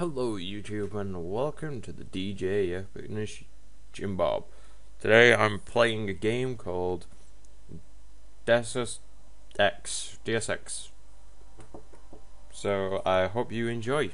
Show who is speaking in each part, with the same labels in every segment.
Speaker 1: Hello YouTube and welcome to the DJ Epicness Jim Bob. Today I'm playing a game called Deus Ex DSX. So I hope you enjoy.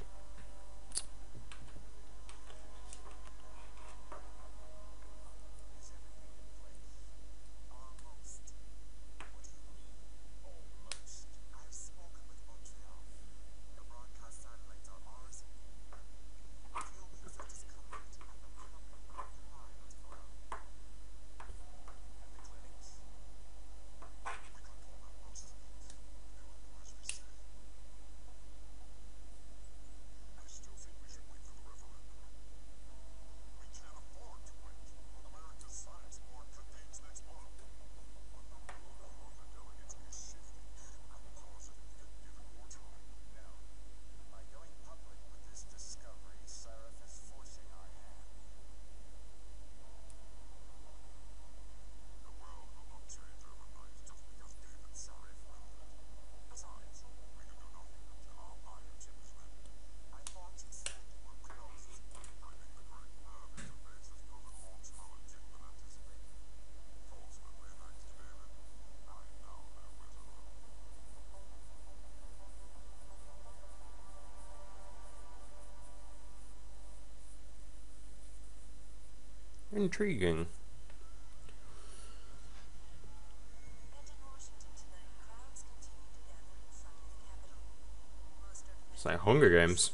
Speaker 1: Intriguing. It's like Hunger Games.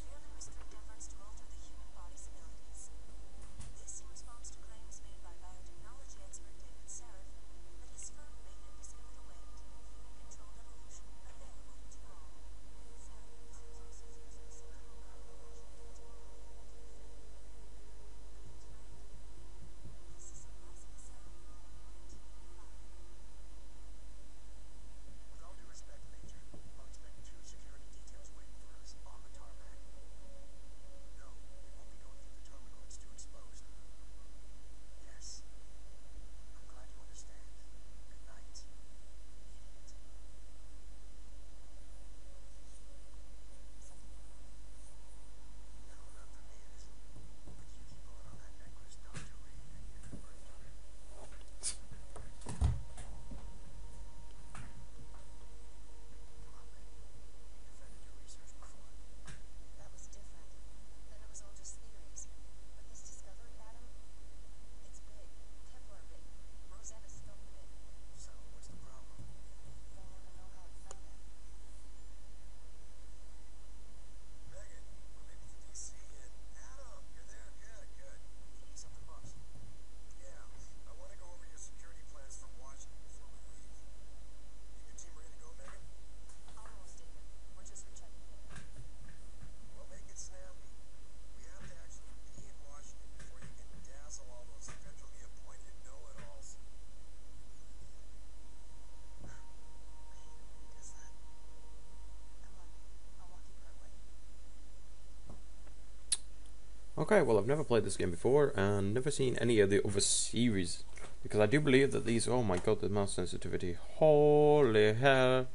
Speaker 1: Okay, well I've never played this game before and never seen any of the other series because I do believe that these oh my god the mouse sensitivity. Holy hell.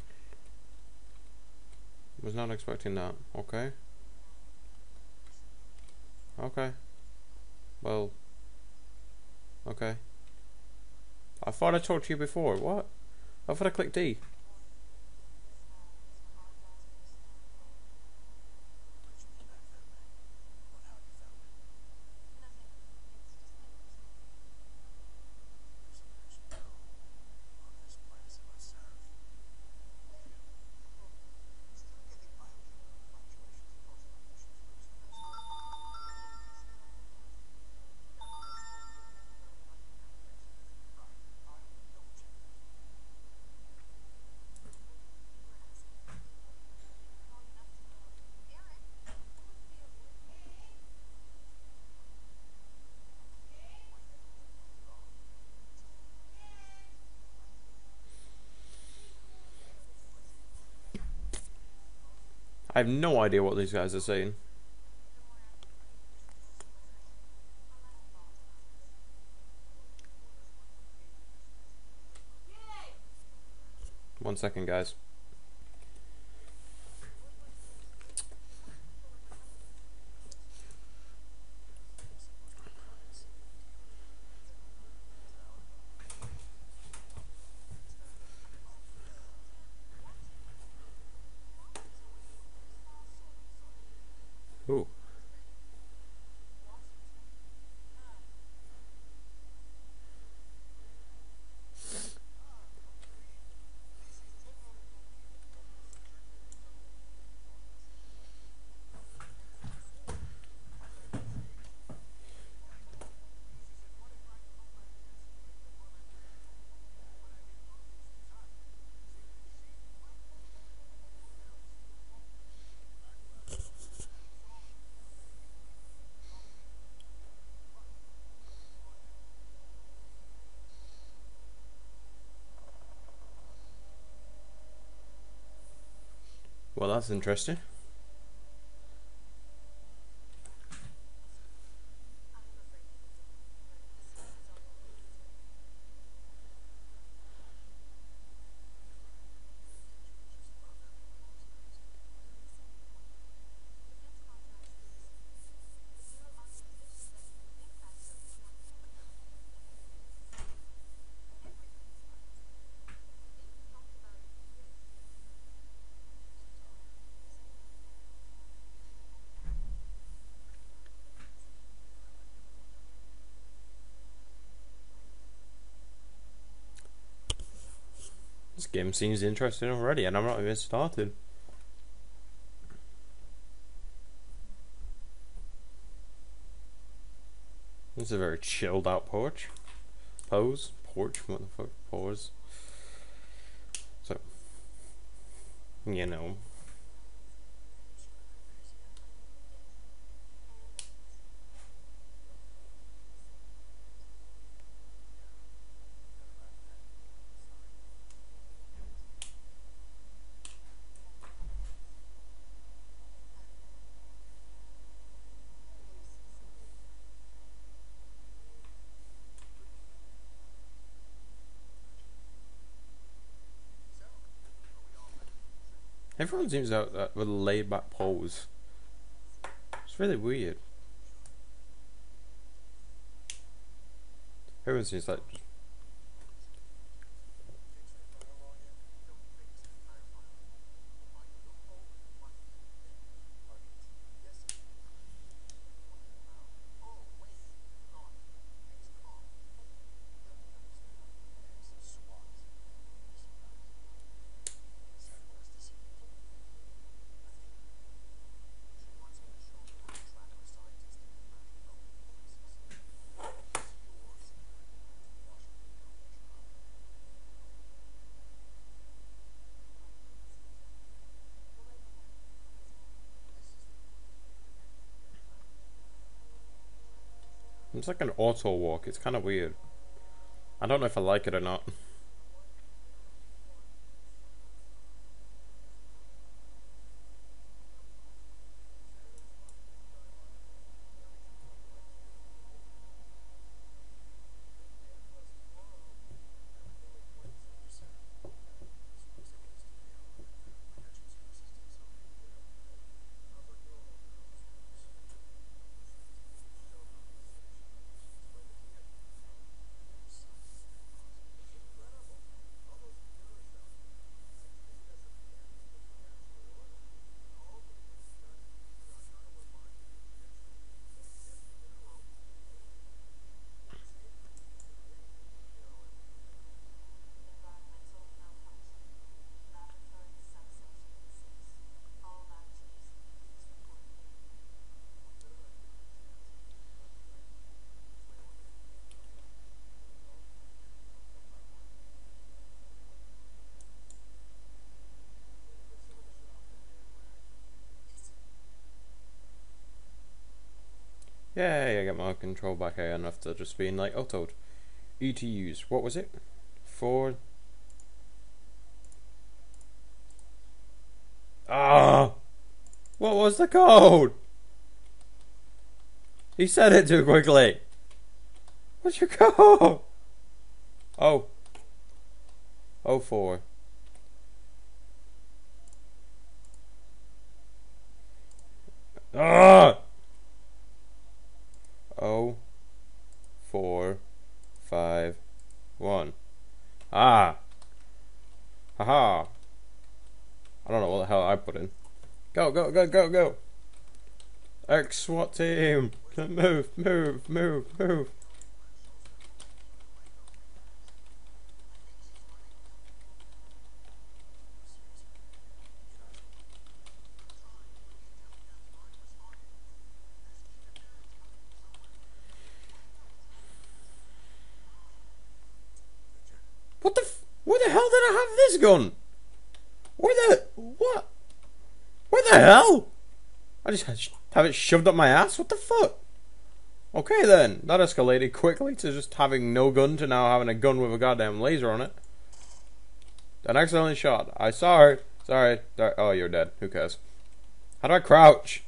Speaker 1: Was not expecting that. Okay. Okay. Well. Okay. I thought I talked to you before. What? I thought I clicked D I have no idea what these guys are saying. One second, guys. That's interesting. This game seems interesting already, and I'm not even started. This is a very chilled out porch. Pose? Porch? What the fuck? Pose? So, you know. Everyone seems out that with a laid back pose. It's really weird. Everyone seems like It's like an auto walk. It's kind of weird. I don't know if I like it or not. Yay, I get my control back again after just being like autoed. ETUs, what was it? Four. Ah! What was the code? He said it too quickly. What's your code? Oh. Oh four. Ah! Oh four five one. Ah. Haha. I don't know what the hell I put in. Go, go, go, go, go. X SWAT team. Move, move, move, move. What the? F where the hell did I have this gun? Where the what? Where the hell? I just have it shoved up my ass. What the fuck? Okay then, that escalated quickly to just having no gun to now having a gun with a goddamn laser on it. An accidentally shot. I saw her.
Speaker 2: Sorry. Sorry. Oh, you're dead. Who cares? How do I crouch?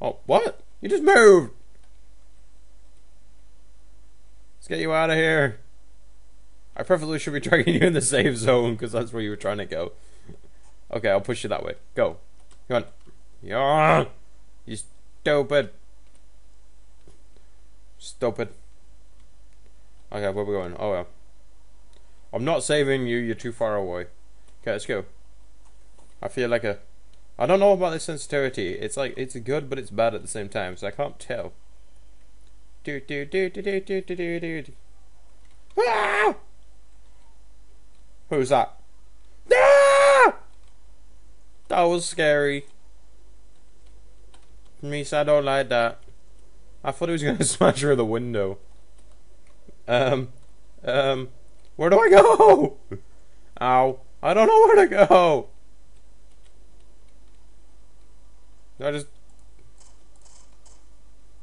Speaker 2: Oh, what? You just moved! Let's get you out of here. I preferably should be dragging you in the safe zone, because that's where you were trying to go. Okay, I'll push you that way. Go. Come on. Yeah. You stupid. Stupid. Okay, where we going? Oh, well. I'm not saving you, you're too far away. Okay, let's go. I feel like a... I don't know about this sensitivity. It's like, it's good, but it's bad at the same time, so I can't tell. Do do do do do do do do do. Ah! Who's that? Ah! That was scary. Me, I don't like that. I thought he was gonna smash through the window. Um, um, where do I go? Ow. I don't know where to go. I just...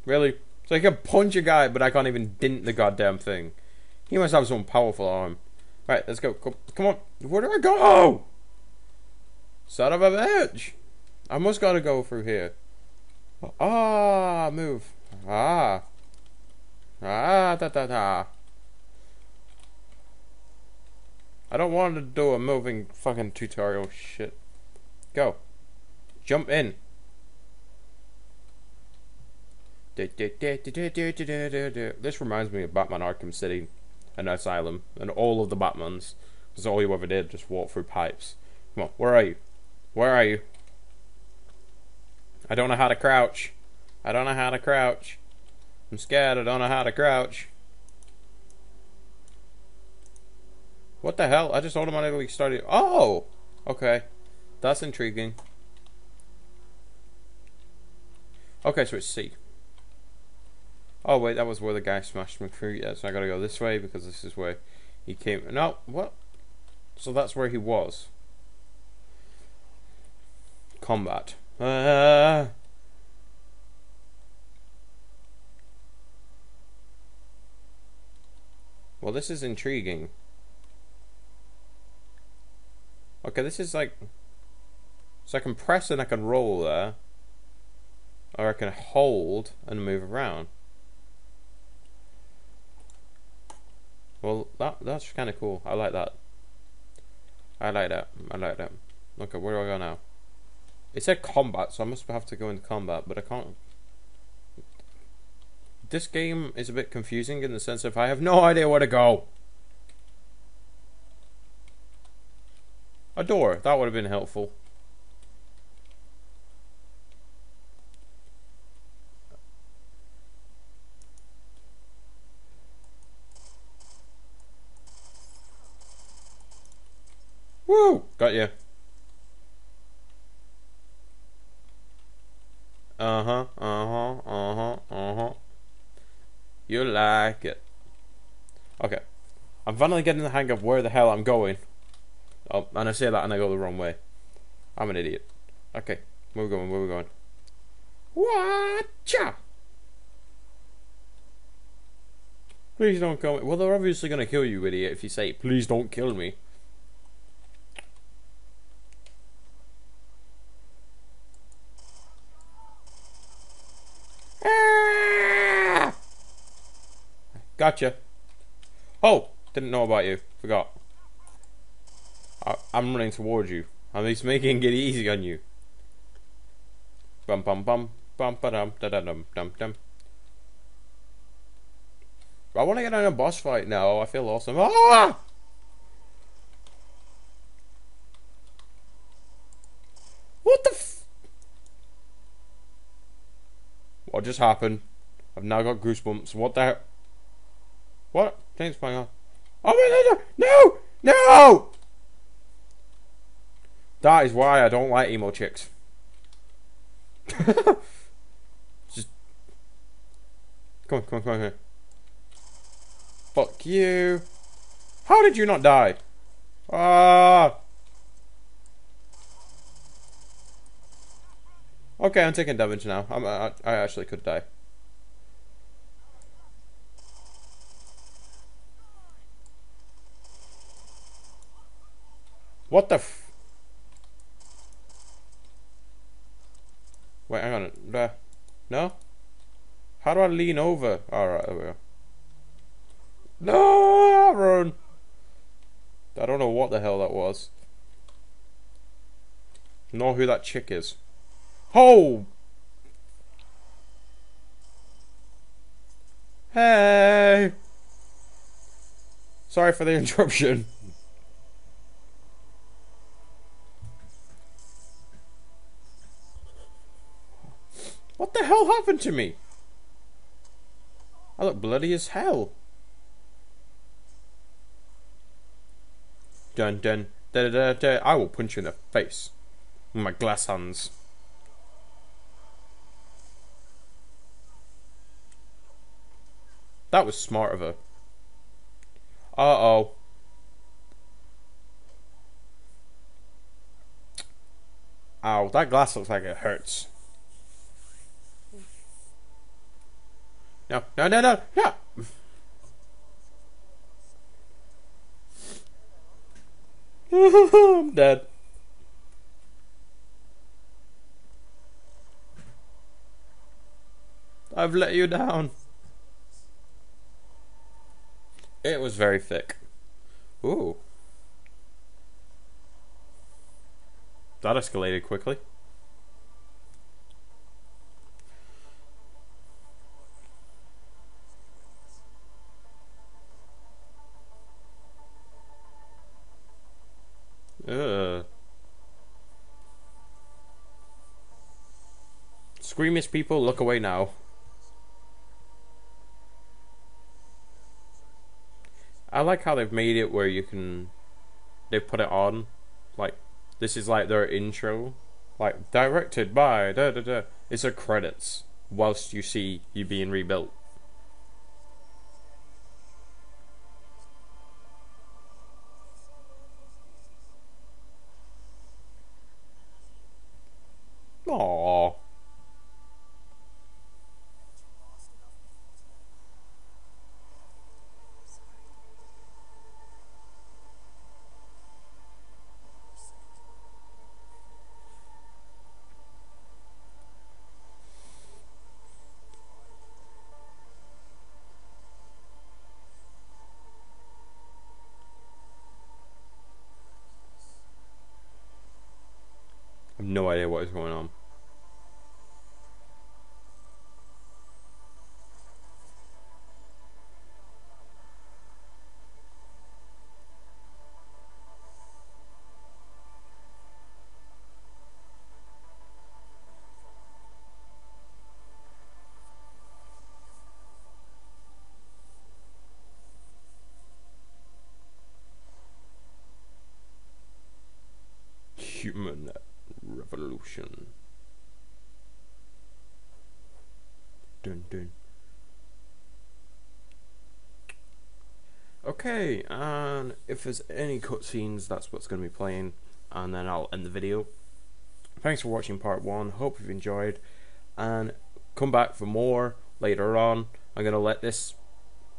Speaker 2: Really? So I can punch a guy, but I can't even dint the goddamn thing. He must have some powerful arm. Right, let's go. Come, come on. Where do I go? Son of a bitch. I must gotta go through here. Ah, move. Ah. Ah, da da da. I don't want to do a moving fucking tutorial shit. Go. Jump in. This reminds me of Batman Arkham City and Asylum and all of the Batmans. Because all you ever did just walk through pipes. Come on, where are you? Where are you? I don't know how to crouch. I don't know how to crouch. I'm scared I don't know how to crouch. What the hell? I just automatically started. Oh! Okay. That's intriguing. Okay, so it's C. Oh, wait, that was where the guy smashed me through. Yeah, so I gotta go this way because this is where he came. No, what? So that's where he was. Combat. Uh, well, this is intriguing. Okay, this is like... So I can press and I can roll there. Or I can hold and move around. Well, that that's kind of cool. I like that. I like that. I like that. Okay, where do I go now? It said combat, so I must have to go into combat, but I can't... This game is a bit confusing in the sense of I have no idea where to go. A door. That would have been helpful. Woo! Got you. Uh-huh, uh-huh, uh-huh, uh-huh. You like it. Okay. I'm finally getting the hang of where the hell I'm going. Oh, and I say that and I go the wrong way. I'm an idiot. Okay, where we going? Where we going? Watcha! Please don't kill me. Well, they're obviously going to kill you, idiot, if you say, please don't kill me. Ah! Gotcha. Oh, didn't know about you. Forgot. I, am running towards you. I'm just making it easy on you. Bum bum bum bum ba dum da da dum dum dum. I want to get in a boss fight now. I feel awesome. Ah! What the f- What just happened? I've now got goosebumps. What the? What? Things going on. Oh, no, no, no! No! That is why I don't like emo chicks. Just come on, come on, come on here. Fuck you. How did you not die? Ah. Okay, I'm taking damage now. I'm, I, I actually could die. What the f... Wait, hang on. No? How do I lean over? Alright, there we go. No! Run! I don't know what the hell that was. Nor who that chick is. Oh! Hey! Sorry for the interruption. Hell happened to me? I look bloody as hell. Dun dun da da da da. I will punch you in the face with my glass hands. That was smart of her. Uh oh. Ow, that glass looks like it hurts. No, no, no, no, no! I'm dead. I've let you down. It was very thick. Ooh. That escalated quickly. Squeamish people, look away now. I like how they've made it where you can. They've put it on. Like, this is like their intro. Like, directed by. Da da da. It's a credits whilst you see you being rebuilt. Aww. I have no idea what is going on. Human revolution. Dun dun. Okay, and if there's any cutscenes, that's what's going to be playing, and then I'll end the video. Thanks for watching part one. Hope you've enjoyed, and come back for more later on. I'm going to let this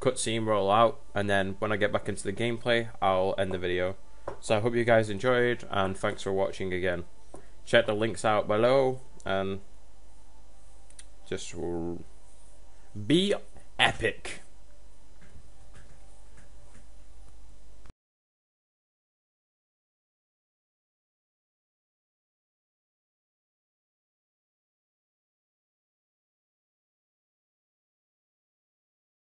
Speaker 2: cutscene roll out, and then when I get back into the gameplay, I'll end the video. So I hope you guys enjoyed, and thanks for watching again. Check the links out below, and just be epic.